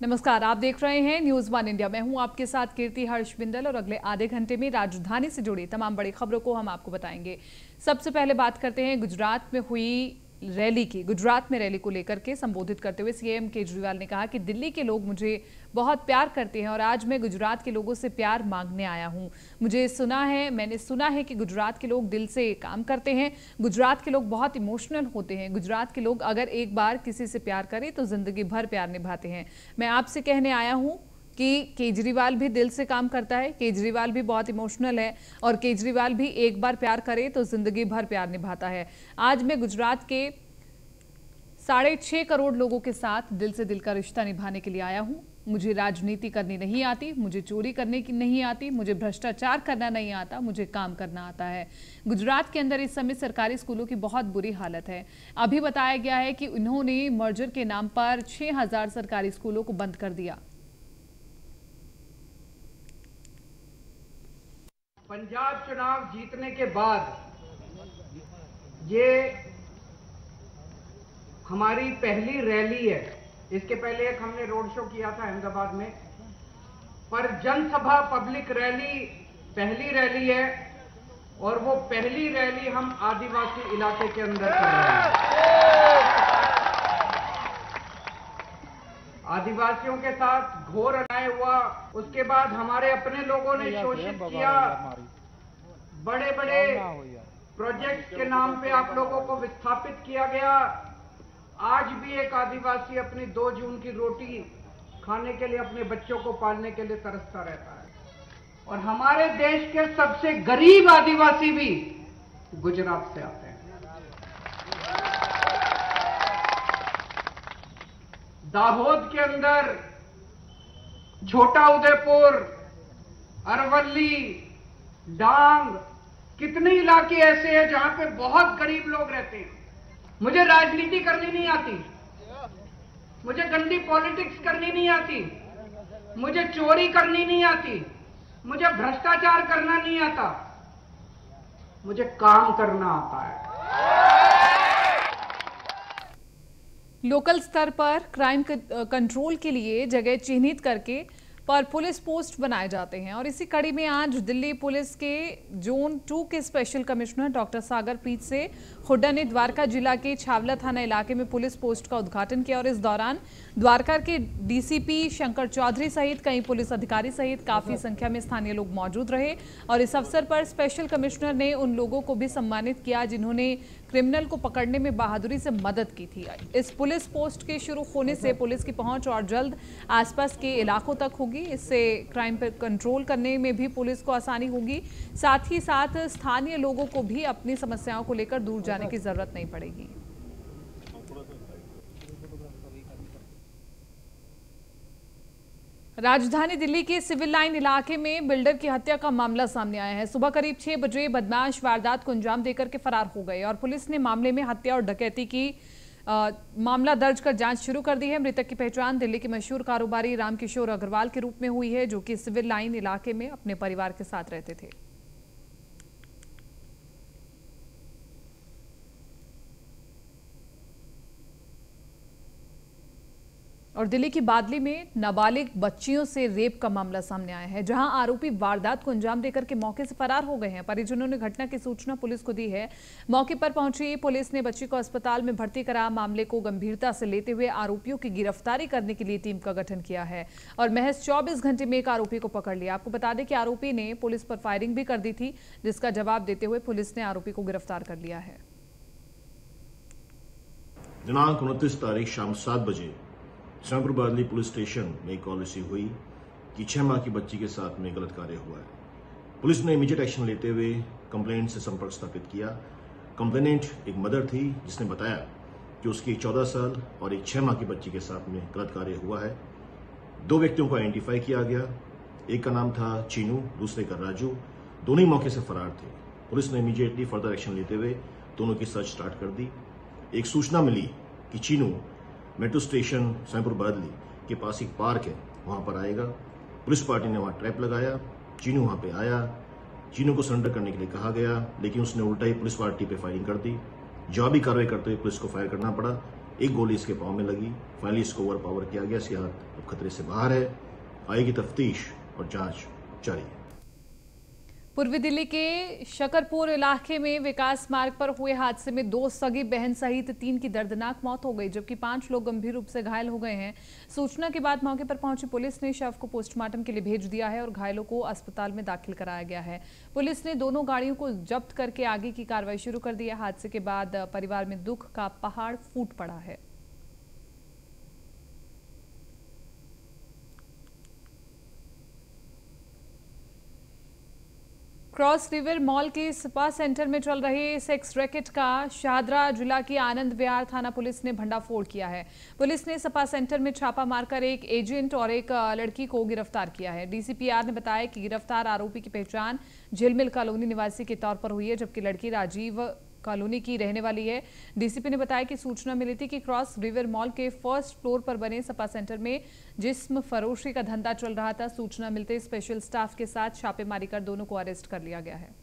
नमस्कार, आप देख रहे हैं न्यूज़ वन इंडिया मैं हूँ आपके साथ कीर्ति हर्ष बिंदल और अगले आधे घंटे में राजधानी से जुड़ी तमाम बड़ी खबरों को हम आपको बताएँगे। सबसे पहले बात करते हैं गुजरात में हुई रैली की, गुजरात में रैली को लेकर के संबोधित करते हुए सीएम केजरीवाल ने कहा कि दिल्ली के लोग मुझे बहुत प्यार करते हैं और आज मैं गुजरात के लोगों से प्यार मांगने आया हूँ। मुझे सुना है, मैंने सुना है कि गुजरात के लोग दिल से काम करते हैं, गुजरात के लोग बहुत इमोशनल होते हैं, गुजरात के लोग अगर एक बार किसी से प्यार करें तो ज़िंदगी भर प्यार निभाते हैं। मैं आपसे कहने आया हूँ कि केजरीवाल भी दिल से काम करता है, केजरीवाल भी बहुत इमोशनल है और केजरीवाल भी एक बार प्यार करे तो ज़िंदगी भर प्यार निभाता है। आज मैं गुजरात के साढ़े छः करोड़ लोगों के साथ दिल से दिल का रिश्ता निभाने के लिए आया हूँ। मुझे राजनीति करनी नहीं आती, मुझे चोरी करने की नहीं आती, मुझे भ्रष्टाचार करना नहीं आता, मुझे काम करना आता है। गुजरात के अंदर इस समय सरकारी स्कूलों की बहुत बुरी हालत है। अभी बताया गया है कि उन्होंने मर्जर के नाम पर 6000 सरकारी स्कूलों को बंद कर दिया। पंजाब चुनाव जीतने के बाद ये हमारी पहली रैली है। इसके पहले एक हमने रोड शो किया था अहमदाबाद में। पर जनसभा पब्लिक रैली पहली रैली है और वो पहली रैली हम आदिवासी इलाके के अंदर कर रहे हैं। आदिवासियों के साथ घोर अन्याय हुआ। उसके बाद हमारे अपने लोगों ने शोषित किया। बड़े बड़े प्रोजेक्ट के नाम पे आप लोगों को विस्थापित किया गया। आज भी एक आदिवासी अपनी दो जून की रोटी खाने के लिए अपने बच्चों को पालने के लिए तरसता रहता है। और हमारे देश के सबसे गरीब आदिवासी भी गुजरात से आते हैं। दाहोद के अंदर, छोटा उदयपुर अरवली डांग, कितने इलाके ऐसे हैं जहाँ पे बहुत गरीब लोग रहते हैं। मुझे राजनीति करनी नहीं आती। मुझे गंदी पॉलिटिक्स करनी नहीं आती। मुझे चोरी करनी नहीं आती। मुझे भ्रष्टाचार करना नहीं आता। मुझे काम करना आता है। लोकल स्तर पर क्राइम कंट्रोल के लिए जगह चिन्हित करके पर पुलिस पोस्ट बनाए जाते हैं। और इसी कड़ी में आज दिल्ली पुलिस के जोन टू के special commissioner doctor Sagar Preet से हुड्डा ने द्वारका जिला के छावला थाना इलाके में पुलिस पोस्ट का उद्घाटन किया और इस दौरान द्वारका के डीसीपी शंकर चौधरी सहित कई पुलिस अधिकारी सहित काफ़ी संख्या में स्थानीय लोग मौजूद रहे। और इस अवसर पर स्पेशल कमिश्नर ने उन लोगों को भी सम्मानित किया जिन्होंने क्रिमिनल को पकड़ने में बहादुरी से मदद की थी। इस पुलिस पोस्ट के शुरू होने से पुलिस की पहुँच और जल्द आसपास के इलाकों तक होगी। इससे क्राइम पर कंट्रोल करने में भी पुलिस को आसानी होगी। साथ ही साथ स्थानीय लोगों को भी अपनी समस्याओं को लेकर दूर जाने की ज़रूरत नहीं पड़ेगी। राजधानी दिल्ली के सिविल लाइन इलाके में बिल्डर की हत्या का मामला सामने आया है। सुबह करीब छह बजे बदमाश वारदात को अंजाम देकर के फरार हो गए और पुलिस ने मामले में हत्या और डकैती की आ, मामला दर्ज कर जाँच शुरू कर दी है। मृतक की पहचान दिल्ली के मशहूर कारोबारी रामकिशोर अग्रवाल के रूप में हुई है जो कि सिविल लाइन इलाके में अपने परिवार के साथ रहते थे। और दिल्ली की बादली में नाबालिग बच्चियों से रेप का मामला सामने आया है, जहाँ आरोपी वारदात को अंजाम देकर के मौके से फरार हो गए हैं। परिजनों ने घटना की सूचना पुलिस को दी है। मौके पर पहुँची पुलिस ने बच्ची को अस्पताल में भर्ती करा, मामले को गंभीरता से लेते हुए आरोपियों की गिरफ्तारी करने के लिए टीम का गठन किया है और महज चौबीस घंटे में एक आरोपी को पकड़ लिया। आपको बता दें कि आरोपी ने पुलिस पर फायरिंग भी कर दी थी, जिसका जवाब देते हुए पुलिस ने आरोपी को गिरफ़्तार कर लिया है। दिनांक उनतीस तारीख शाम सात बजे श्यामपुर बादली पुलिस स्टेशन में एक कॉल रिसीव हुई कि छह माह की बच्ची के साथ में गलत कार्य हुआ है। पुलिस ने इमीडिएट एक्शन लेते हुए कंप्लेंट से संपर्क स्थापित किया। कंप्लेनेंट एक मदर थी, जिसने बताया कि उसकी चौदह साल और एक छह माह की बच्ची के साथ में गलत कार्य हुआ है। दो व्यक्तियों को आइडेंटिफाई किया गया। एक का नाम था चीनू, दूसरे का राजू। दोनों ही मौके से फरार थे। पुलिस ने इमीडिएटली फर्दर एक्शन लेते हुए दोनों की सर्च स्टार्ट कर दी। एक सूचना मिली कि चीनू मेट्रो स्टेशन सैमपुर बादली के पास एक पार्क है, वहाँ पर आएगा। पुलिस पार्टी ने वहाँ ट्रैप लगाया, चीनू वहाँ पे आया। चीनू को सरेंडर करने के लिए कहा गया, लेकिन उसने उल्टा ही पुलिस पार्टी पे फायरिंग कर दी। जवाबी कार्रवाई करते हुए पुलिस को फायर करना पड़ा। एक गोली इसके पाँव में लगी। फाइनली इसको ओवर पावर किया गया, इसकी हालत अब खतरे से बाहर है। आएगी तफ्तीश और जाँच जारी है। पूर्वी दिल्ली के शकरपुर इलाके में विकास मार्ग पर हुए हादसे में दो सगी बहन सहित तीन की दर्दनाक मौत हो गई, जबकि पाँच लोग गंभीर रूप से घायल हो गए हैं। सूचना के बाद मौके पर पहुँची पुलिस ने शव को पोस्टमार्टम के लिए भेज दिया है और घायलों को अस्पताल में दाखिल कराया गया है। पुलिस ने दोनों गाड़ियों को जब्त करके आगे की कार्रवाई शुरू कर दी है। हादसे के बाद परिवार में दुख का पहाड़ फूट पड़ा है। क्रॉस रिवर मॉल के स्पा सेंटर में चल रहे सेक्स रैकेट का शाहदरा जिला की आनंद विहार थाना पुलिस ने भंडाफोड़ किया है। पुलिस ने सपा सेंटर में छापा मारकर एक एजेंट और एक लड़की को गिरफ़्तार किया है। डीसीपीआर ने बताया कि गिरफ़्तार आरोपी की पहचान झिलमिल कॉलोनी निवासी के तौर पर हुई है, जबकि लड़की राजीव कॉलोनी की रहने वाली है। डीसीपी ने बताया कि सूचना मिली थी कि क्रॉस रिवर मॉल के फ़र्स्ट फ्लोर पर बने सपा सेंटर में जिसम फरोशी का धंधा चल रहा था। सूचना मिलते स्पेशल स्टाफ के साथ छापेमारी कर दोनों को अरेस्ट कर लिया गया है।